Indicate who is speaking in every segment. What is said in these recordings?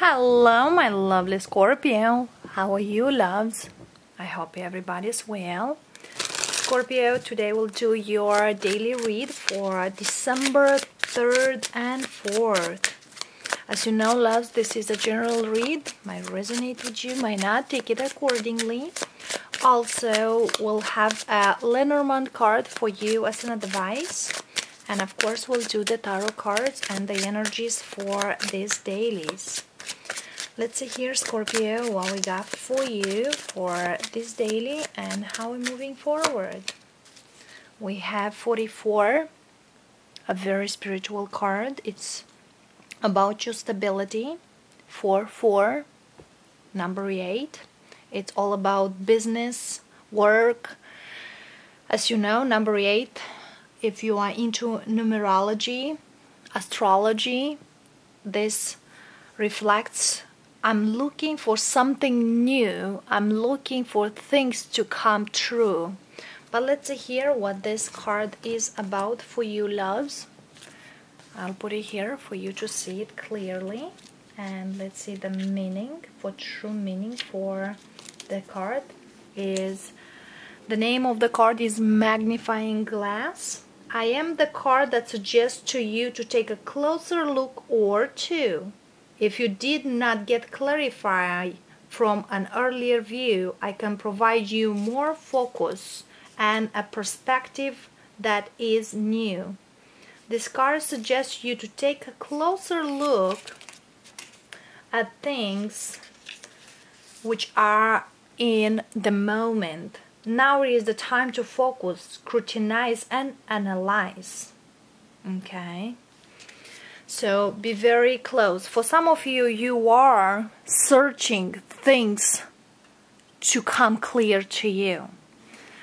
Speaker 1: Hello, my lovely Scorpio. How are you, loves? I hope everybody's well. Scorpio, today we'll do your daily read for December 3rd and 4th. As you know, loves, this is a general read. Might resonate with you, might not. Take it accordingly. Also, we'll have a Lenormand card for you as an advice. And of course, we'll do the tarot cards and the energies for these dailies. Let's see here, Scorpio, what we got for you for this daily and how we're moving forward. We have 44, a very spiritual card. It's about your stability. 4 4, number 8. It's all about business, work. As you know, number 8, if you are into numerology, astrology, this reflects I'm looking for something new. I'm looking for things to come true. But let's hear what this card is about for you, loves. I'll put it here for you to see it clearly. And let's see the meaning, for true meaning for the card is the name of the card is Magnifying Glass. I am the card that suggests to you to take a closer look or two if you did not get clarified from an earlier view, I can provide you more focus and a perspective that is new. This card suggests you to take a closer look at things which are in the moment. Now is the time to focus, scrutinize, and analyze. Okay. So be very close. For some of you, you are searching things to come clear to you.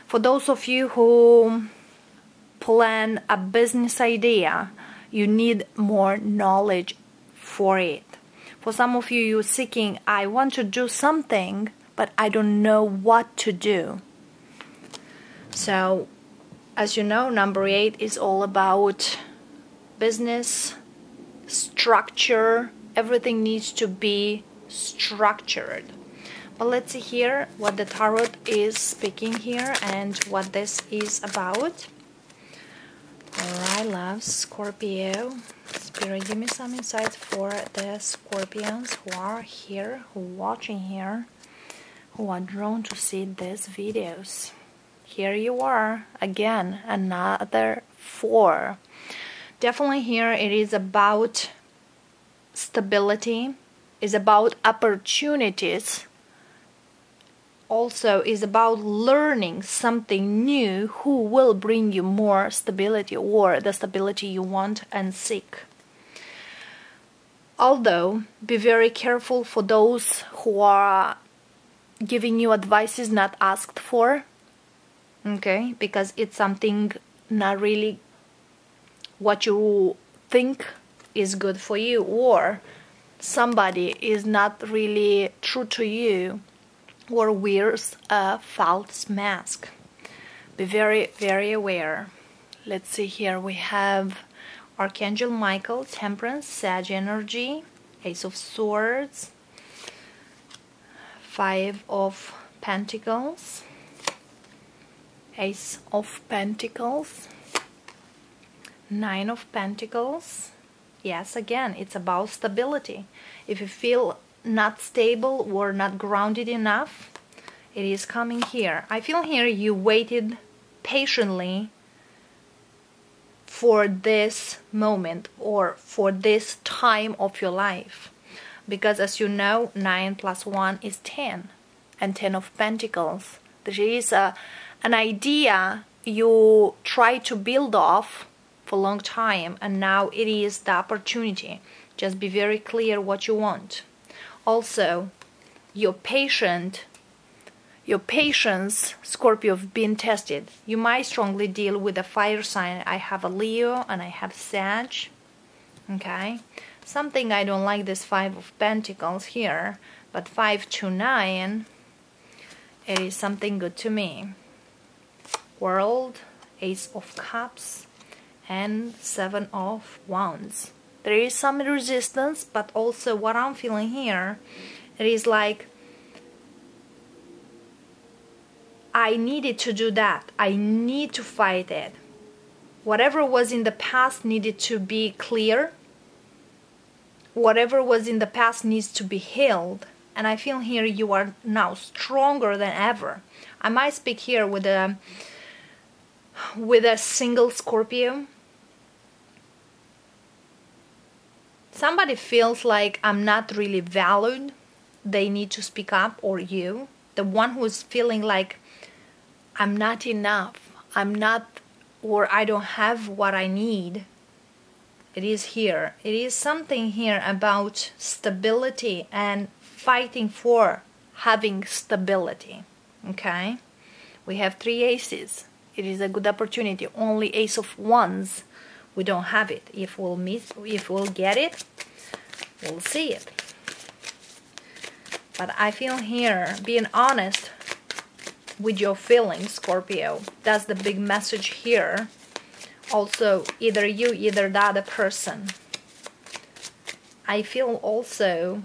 Speaker 1: For those of you who plan a business idea, you need more knowledge for it. For some of you, you're seeking, I want to do something, but I don't know what to do. So, as you know, number eight is all about business structure. Everything needs to be structured. But let's see here what the tarot is speaking here and what this is about. Alright love Scorpio. Spirit give me some insights for the Scorpions who are here who are watching here who are drawn to see these videos. Here you are again another four definitely here it is about stability is about opportunities also is about learning something new who will bring you more stability or the stability you want and seek. Although be very careful for those who are giving you advices not asked for okay because it's something not really what you think is good for you or somebody is not really true to you or wears a false mask. Be very very aware. Let's see here. We have archangel michael temperance sage energy ace of swords five of pentacles ace of pentacles Nine of Pentacles. Yes, again, it's about stability. If you feel not stable or not grounded enough, it is coming here. I feel here you waited patiently for this moment or for this time of your life. Because as you know, 9 plus 1 is 10 and 10 of Pentacles. There is a, an idea you try to build off for a long time and now it is the opportunity. Just be very clear what you want. Also your patient your patience scorpio have been tested. You might strongly deal with a fire sign. I have a leo and i have sag okay? Something i don't like this five of pentacles here but five to nine it is something good to me. World ace of cups and seven of wands. There is some resistance but also what I'm feeling here it is like I needed to do that. I need to fight it. Whatever was in the past needed to be clear. Whatever was in the past needs to be healed. And I feel here you are now stronger than ever. I might speak here with a with a single Scorpio somebody feels like I'm not really valued, they need to speak up, or you, the one who's feeling like I'm not enough, I'm not, or I don't have what I need, it is here. It is something here about stability and fighting for having stability. Okay? We have three aces. It is a good opportunity. Only ace of wands we don't have it. If we'll miss, if we'll get it, we'll see it. But I feel here, being honest with your feelings, Scorpio. That's the big message here. Also, either you, either the other person. I feel also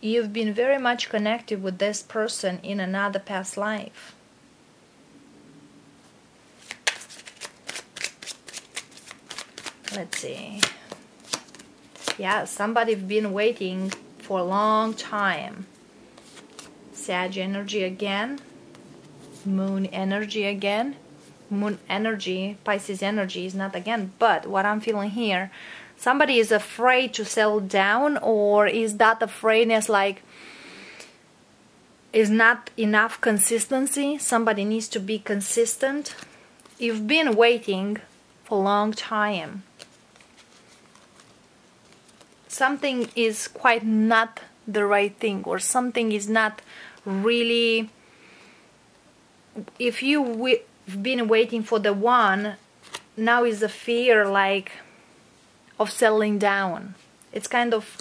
Speaker 1: you've been very much connected with this person in another past life. Let's see. Yeah somebody's been waiting for a long time. Sag energy again. Moon energy again. Moon energy Pisces energy is not again but what I'm feeling here somebody is afraid to settle down or is that afraidness like is not enough consistency? Somebody needs to be consistent. You've been waiting for a long time something is quite not the right thing or something is not really if you've been waiting for the one now is a fear like of settling down. It's kind of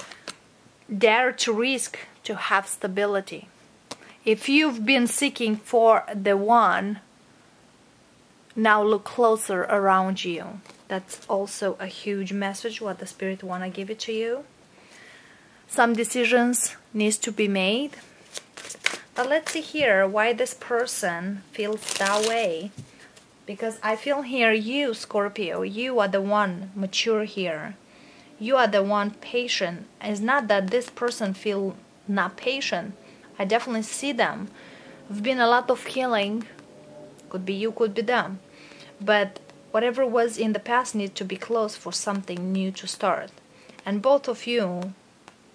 Speaker 1: dare to risk to have stability. If you've been seeking for the one now look closer around you that's also a huge message what the spirit want to give it to you. Some decisions needs to be made. But let's see here why this person feels that way. Because I feel here you Scorpio you are the one mature here. You are the one patient. It's not that this person feel not patient. I definitely see them. There's been a lot of healing. Could be you could be them. But whatever was in the past needs to be closed for something new to start. And both of you,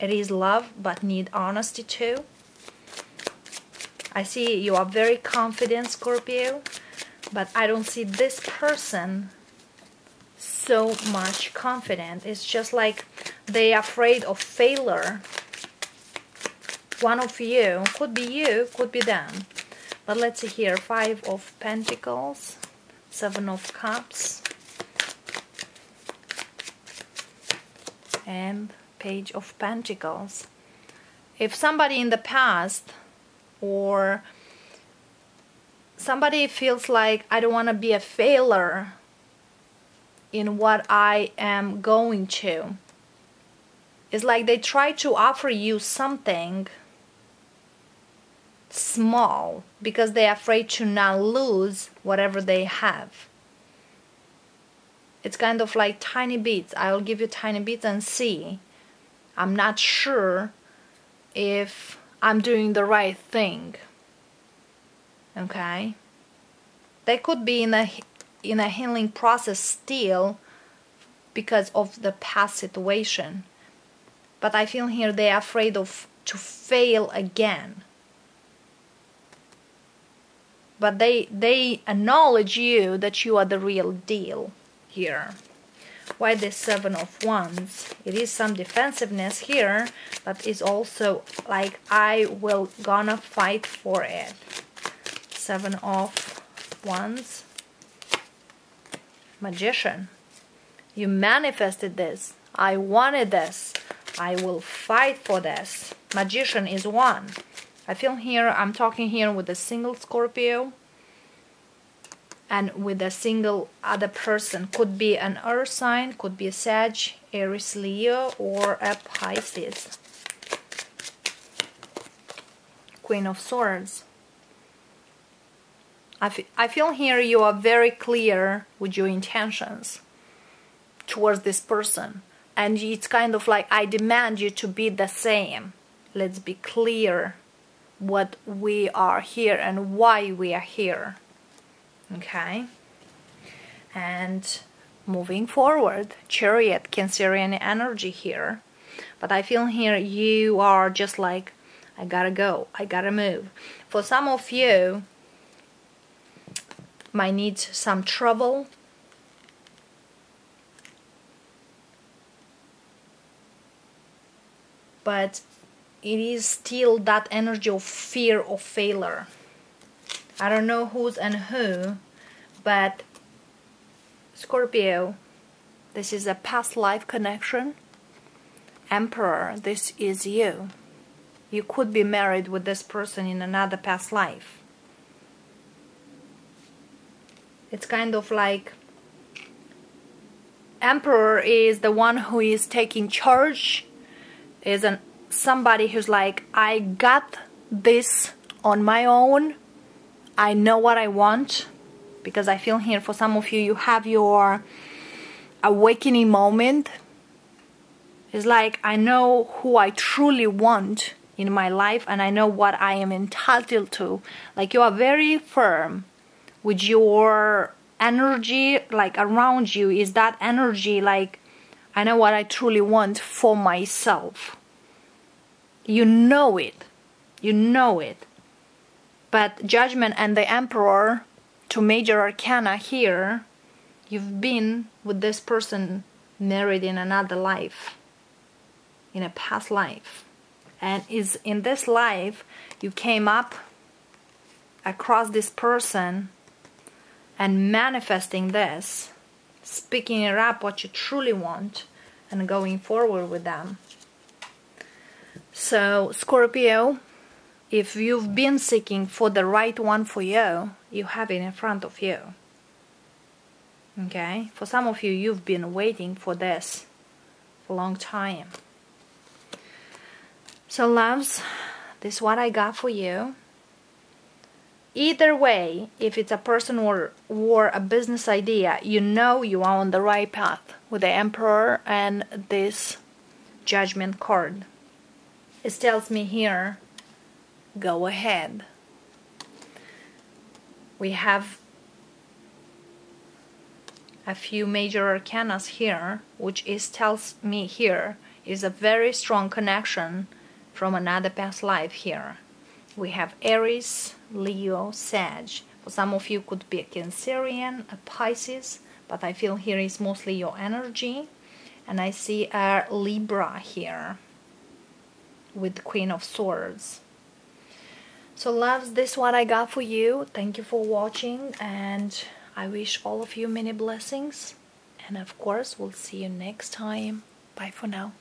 Speaker 1: it is love but need honesty too. I see you are very confident, Scorpio, but I don't see this person so much confident. It's just like they are afraid of failure. One of you, could be you, could be them. But let's see here, Five of Pentacles. Seven of Cups and Page of Pentacles. If somebody in the past or somebody feels like I don't want to be a failure in what I am going to, it's like they try to offer you something small because they're afraid to not lose whatever they have. It's kind of like tiny bits. I'll give you tiny bits and see. I'm not sure if I'm doing the right thing. Okay? They could be in a in a healing process still because of the past situation. But I feel here they're afraid of to fail again but they they acknowledge you that you are the real deal here. Why the seven of wands? It is some defensiveness here but it's also like i will gonna fight for it. Seven of wands. Magician. You manifested this. I wanted this. I will fight for this. Magician is one I feel here, I'm talking here with a single Scorpio. and with a single other person. Could be an earth sign could be a sag aries leo or a pisces. Queen of swords. I, I feel here you are very clear with your intentions towards this person. And it's kind of like i demand you to be the same. Let's be clear what we are here and why we are here. Okay? And moving forward chariot cancerian energy here but i feel here you are just like i gotta go. I gotta move. For some of you might need some trouble. But it is still that energy of fear of failure I don't know who's and who, but Scorpio, this is a past life connection. Emperor, this is you. You could be married with this person in another past life. It's kind of like Emperor is the one who is taking charge, is an somebody who's like, I got this on my own I know what I want because I feel here for some of you, you have your awakening moment. It's like I know who I truly want in my life and I know what I am entitled to. Like you are very firm with your energy like around you is that energy like I know what I truly want for myself. You know it. You know it. But Judgment and the Emperor, two major arcana here, you've been with this person married in another life, in a past life. And is in this life you came up across this person and manifesting this, speaking it up what you truly want and going forward with them. So, Scorpio, if you've been seeking for the right one for you, you have it in front of you. Okay? For some of you, you've been waiting for this for a long time. So, loves, this is what I got for you. Either way, if it's a person or, or a business idea, you know you are on the right path with the Emperor and this Judgment card. It tells me here go ahead. We have a few major arcanas here, which is tells me here is a very strong connection from another past life here. We have Aries, Leo, Sag. For some of you could be a Cancerian, a Pisces, but I feel here is mostly your energy. And I see a Libra here with Queen of Swords. So loves, this what I got for you. Thank you for watching and I wish all of you many blessings. And of course, we'll see you next time. Bye for now.